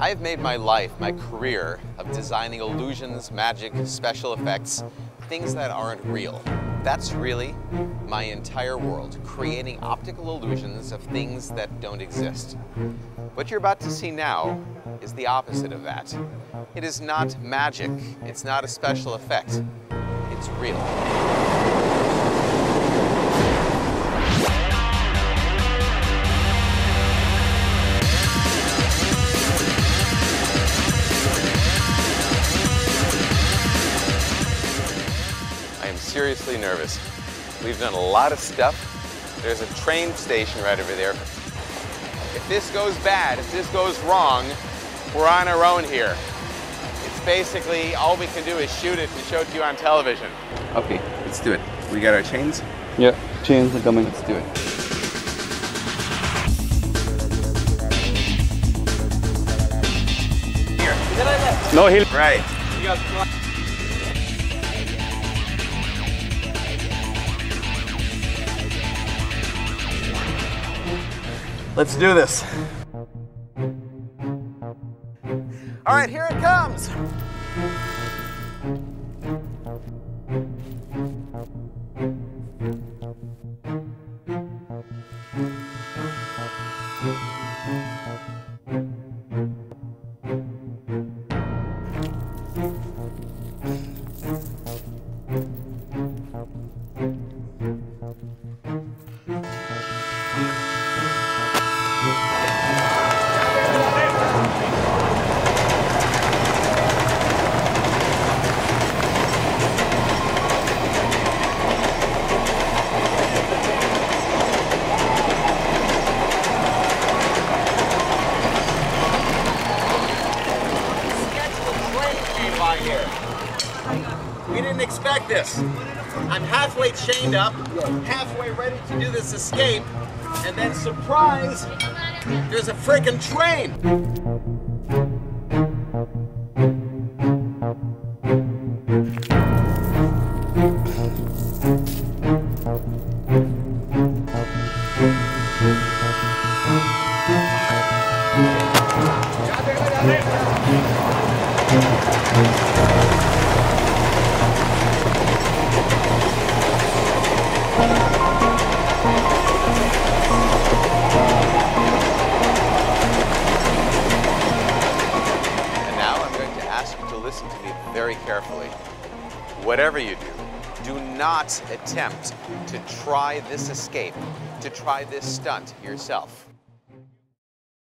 I have made my life, my career, of designing illusions, magic, special effects, things that aren't real. That's really my entire world, creating optical illusions of things that don't exist. What you're about to see now is the opposite of that. It is not magic, it's not a special effect, it's real. Seriously nervous. We've done a lot of stuff. There's a train station right over there. If this goes bad, if this goes wrong, we're on our own here. It's basically all we can do is shoot it and show it to you on television. Okay, let's do it. We got our chains? Yeah, chains are coming. Let's do it. Here. No hill. Right. Let's do this. All right, here it comes. We didn't expect this. I'm halfway chained up, halfway ready to do this escape, and then surprise, there's a freaking train. And ask you to listen to me very carefully. Whatever you do, do not attempt to try this escape, to try this stunt yourself.